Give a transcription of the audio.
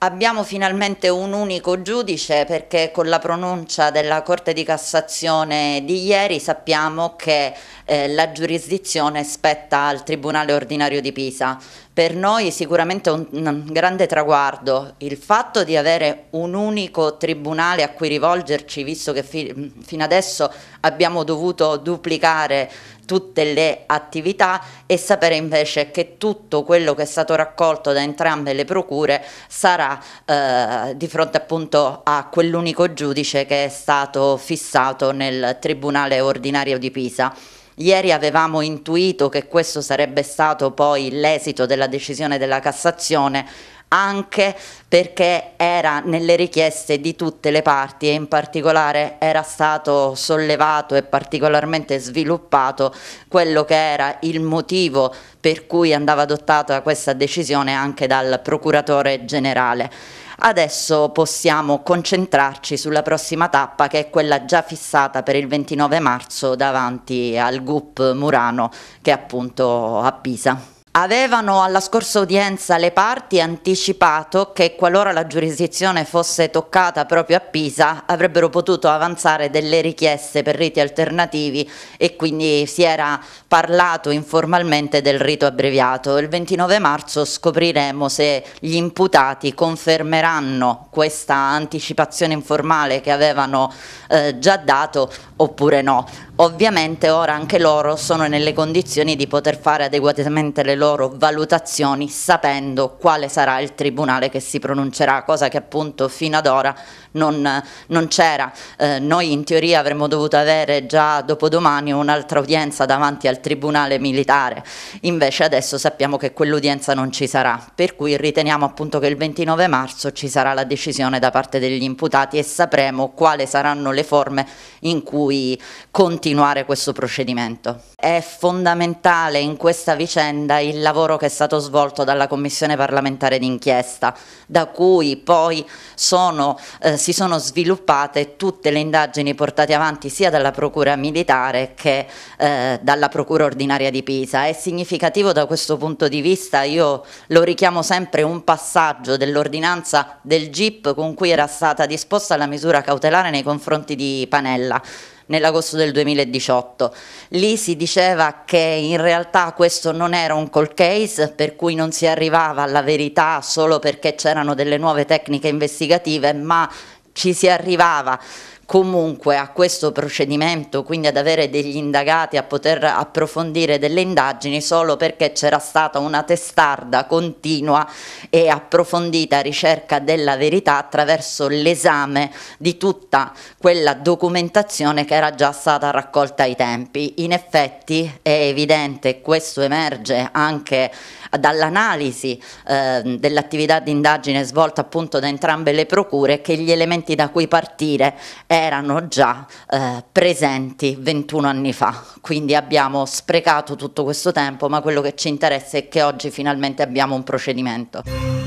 Abbiamo finalmente un unico giudice perché con la pronuncia della Corte di Cassazione di ieri sappiamo che eh, la giurisdizione spetta al Tribunale Ordinario di Pisa. Per noi sicuramente un, un grande traguardo il fatto di avere un unico tribunale a cui rivolgerci, visto che fi fino adesso abbiamo dovuto duplicare tutte le attività e sapere invece che tutto quello che è stato raccolto da entrambe le procure sarà eh, di fronte appunto a quell'unico giudice che è stato fissato nel Tribunale Ordinario di Pisa. Ieri avevamo intuito che questo sarebbe stato poi l'esito della decisione della Cassazione, anche perché era nelle richieste di tutte le parti e in particolare era stato sollevato e particolarmente sviluppato quello che era il motivo per cui andava adottata questa decisione anche dal procuratore generale. Adesso possiamo concentrarci sulla prossima tappa che è quella già fissata per il 29 marzo davanti al GUP Murano che è appunto a Pisa. Avevano alla scorsa udienza le parti anticipato che qualora la giurisdizione fosse toccata proprio a Pisa avrebbero potuto avanzare delle richieste per riti alternativi e quindi si era parlato informalmente del rito abbreviato. Il 29 marzo scopriremo se gli imputati confermeranno questa anticipazione informale che avevano eh, già dato oppure no. Ovviamente ora anche loro sono nelle condizioni di poter fare adeguatamente le loro valutazioni sapendo quale sarà il tribunale che si pronuncerà, cosa che appunto fino ad ora non, non c'era. Eh, noi in teoria avremmo dovuto avere già dopodomani un'altra udienza davanti al tribunale militare, invece adesso sappiamo che quell'udienza non ci sarà, per cui riteniamo appunto che il 29 marzo ci sarà la decisione da parte degli imputati e sapremo quali saranno le forme in cui continuare continuare questo procedimento. È fondamentale in questa vicenda il lavoro che è stato svolto dalla Commissione parlamentare d'inchiesta, da cui poi sono, eh, si sono sviluppate tutte le indagini portate avanti sia dalla Procura militare che eh, dalla Procura ordinaria di Pisa. È significativo da questo punto di vista, io lo richiamo sempre, un passaggio dell'ordinanza del GIP con cui era stata disposta la misura cautelare nei confronti di Panella nell'agosto del 2018. Lì si diceva che in realtà questo non era un call case per cui non si arrivava alla verità solo perché c'erano delle nuove tecniche investigative, ma ci si arrivava comunque a questo procedimento, quindi ad avere degli indagati a poter approfondire delle indagini solo perché c'era stata una testarda continua e approfondita ricerca della verità attraverso l'esame di tutta quella documentazione che era già stata raccolta ai tempi. In effetti è evidente, questo emerge anche dall'analisi eh, dell'attività di indagine svolta appunto da entrambe le procure che gli elementi da cui partire erano già eh, presenti 21 anni fa, quindi abbiamo sprecato tutto questo tempo, ma quello che ci interessa è che oggi finalmente abbiamo un procedimento.